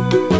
Música